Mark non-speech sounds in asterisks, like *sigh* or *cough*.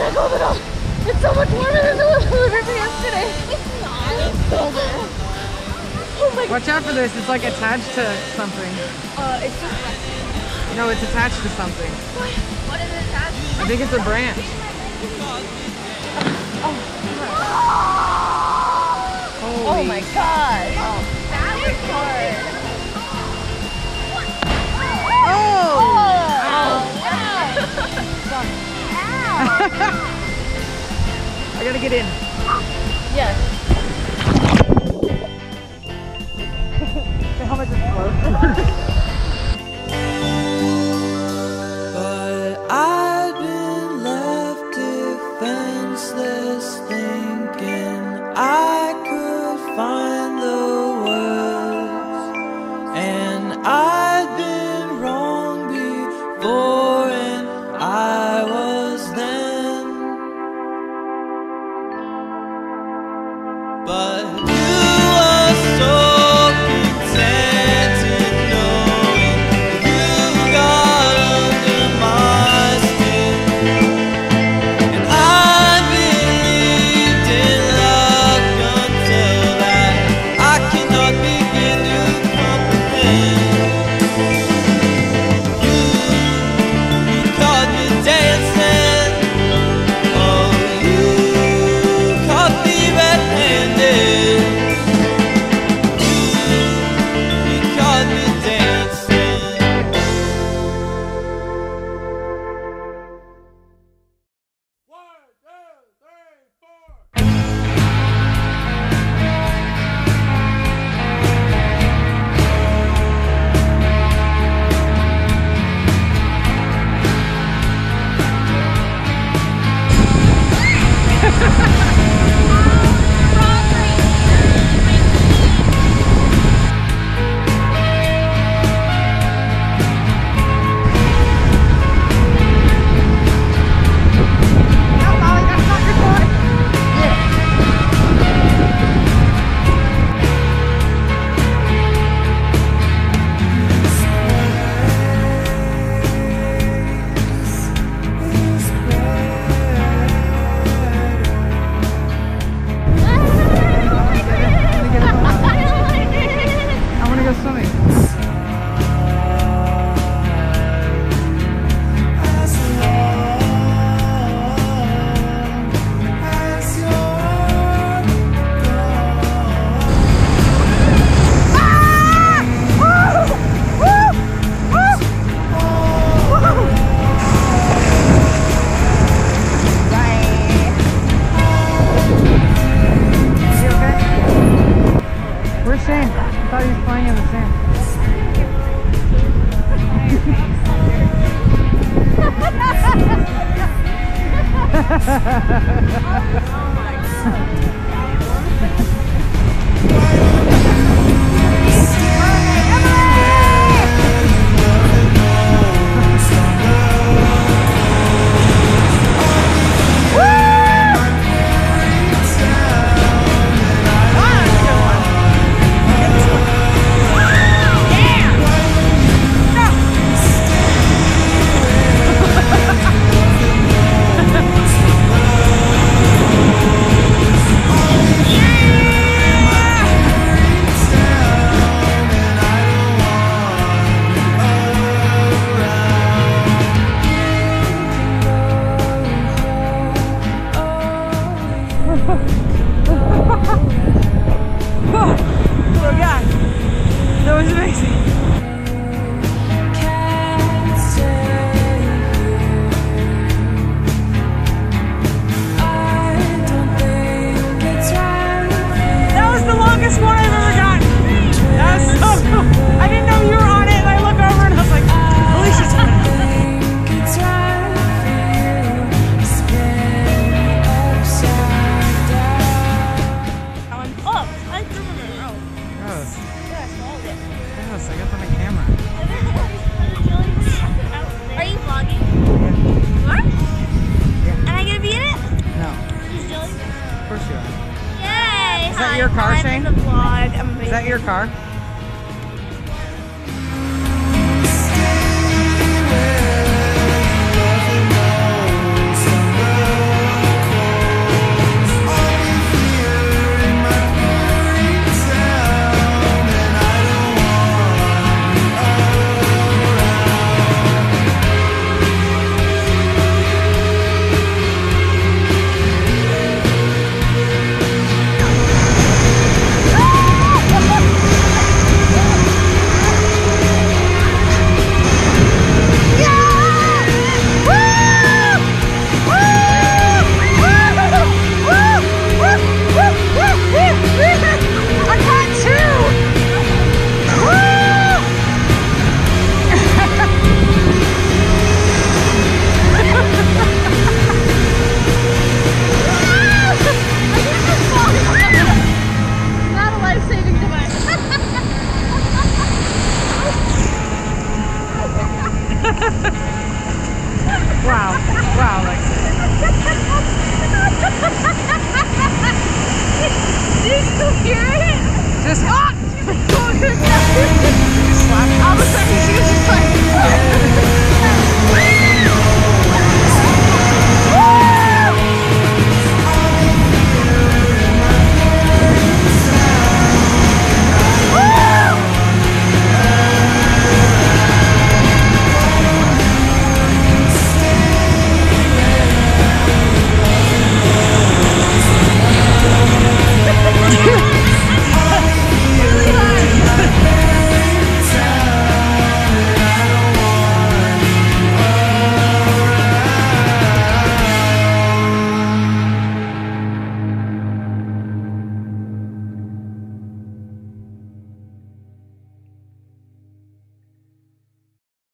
It's so much warmer than the we were yesterday. It's not. It's colder. Oh. Watch out for this. It's like attached to something. Uh, it's just No, it's attached to something. What? What is it attached To? I think it's a branch. Oh Holy my god. *laughs* I gotta get in. Yes. The helmet just floats. Ha ha ha! Oh *laughs* You are? Am I gonna be in it? No, of course you are. Yay! Is that your car, I'm Shane? in the vlog. I'm Is that your car? Wow. Wow, Lexi. You hear it? Just, oh, All of a sudden, she was just like... *laughs*